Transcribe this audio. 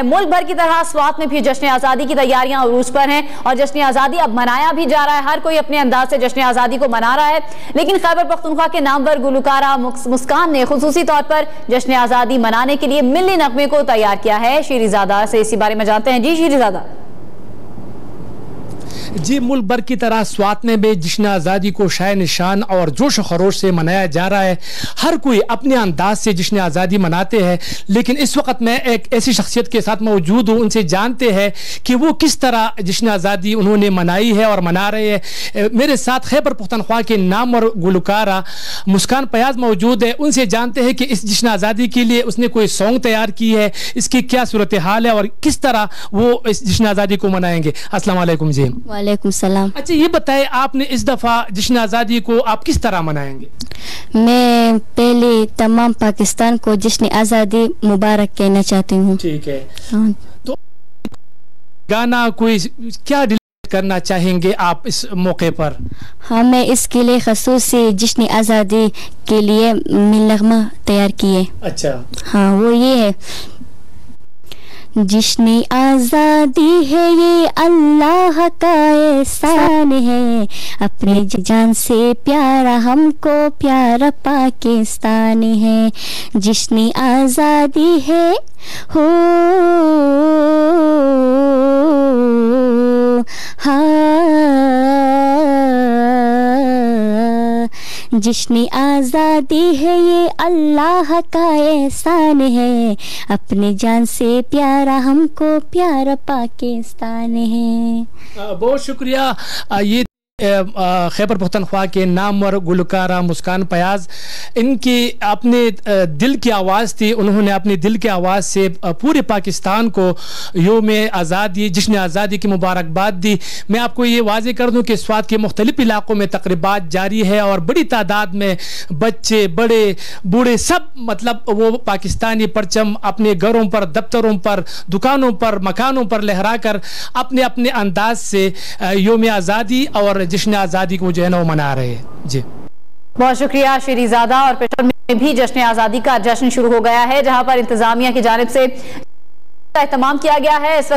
ملک بھر کی طرح سوات میں بھی جشن آزادی کی تیاریاں عروج پر ہیں اور جشن آزادی اب منایا بھی جا رہا ہے۔ ہر کوئی اپنے انداز سے جشن آزادی کو منا رہا ہے۔ لیکن خیبر پختونخوا کے نامور گلوکارہ مسکان نے خصوصی طور پر جشن آزادی منانے کے لیے ملی نغمے کو تیار کیا ہے۔ شیری زادہ سے اسی بارے میں جانتے ہیں۔ جی شیری زادہ۔ جی ملک بھر کی طرح سوات میں بھی جشن آزادی کو شائع نشان اور جوش و خروش سے منایا جا رہا ہے۔ ہر کوئی اپنے انداز سے جشن آزادی مناتے ہیں، لیکن اس وقت میں ایک ایسی شخصیت کے ساتھ موجود ہوں، ان سے جانتے ہیں کہ وہ کس طرح جشن آزادی انہوں نے منائی ہے اور منا رہے ہیں۔ میرے ساتھ خیبر پختونخوا کے نام اور گلوکارہ مسکان پیاز موجود ہے ان سے جانتے ہیں کہ اس جشن آزادی کے لیے اس نے کوئی سانگ تیار کی ہے، اس کی کیا صورتحال ہے اور کس طرح وہ اس جشن آزادی کو منائیں گے۔ السلام علیکم جی۔ وعلیکم السلام۔ اچھا یہ بتائے آپ نے اس دفعہ جشن آزادی کو آپ کس طرح منائیں گے؟ میں پہلے تمام پاکستان کو جشن آزادی مبارک کہنا چاہتی ہوں۔ ٹھیک ہے۔ ہاں۔ تو گانا کوئی کیا کرنا چاہیں گے آپ اس موقع پر؟ ہاں میں اس کے لیے خصوصی جشن آزادی کے لیے نغمہ تیار کیے۔ اچھا۔ ہاں وہ یہ ہے۔ جشن آزادی ہے، یہ اللہ کا احسان ہے۔ اپنے جان سے پیارا، ہم کو پیارا پاکستان ہے۔ جشن آزادی ہے، ہو جشن آزادی ہے، یہ اللہ کا احسان ہے۔ اپنے جان سے پیارا، ہم کو پیارا پاکستان ہے۔ بہت شکریہ۔ یہ خیبر پختونخوا کے نامور گلوکارہ مسکان پیاز، ان کی اپنے دل کی آواز تھی۔ انہوں نے اپنے دل کی آواز سے پورے پاکستان کو یوم آزادی، جشن آزادی کی مبارکباد دی۔ میں آپ کو یہ واضح کر دوں کہ سوات کے مختلف علاقوں میں تقریبات جاری ہے اور بڑی تعداد میں بچے، بڑے، بوڑھے سب مطلب وہ پاکستانی پرچم اپنے گھروں پر، دفتروں پر، دکانوں پر، مکانوں پر لہرا کر اپنے اپنے انداز سے یوم آزادی اور جشن آزادی کو جو ہے نا وہ منا رہے ہیں۔ جی۔ بہت شکریہ شیری زادہ اور پیشور میں بھی جشن آزادی کا جشن شروع ہو گیا ہے، جہاں پر انتظامیہ کی جانب سے اہتمام کیا گیا ہے۔ اس وقت